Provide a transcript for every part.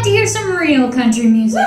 like to hear some real country music.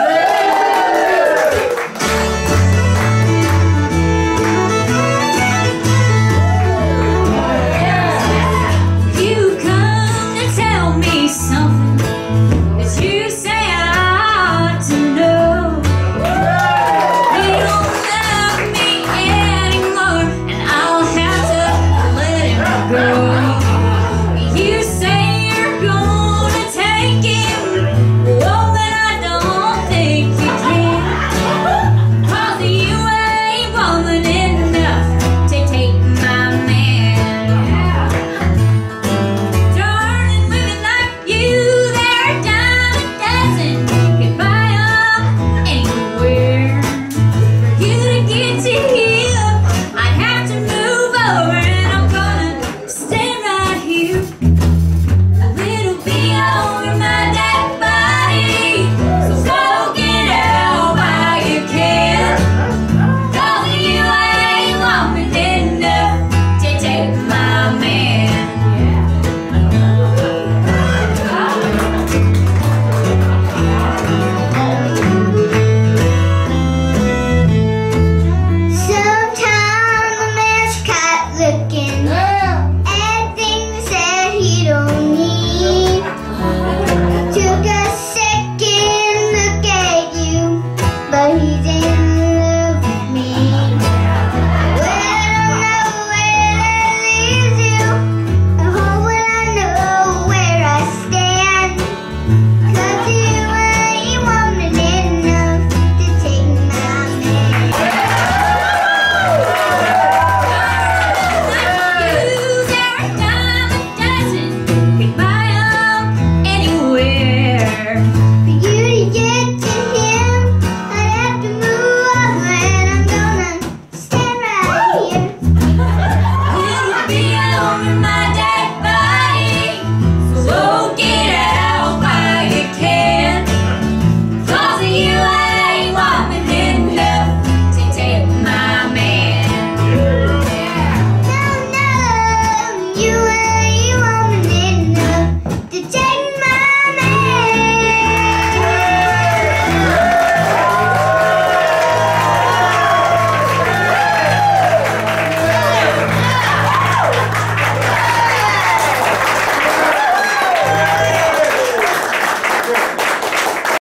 my day.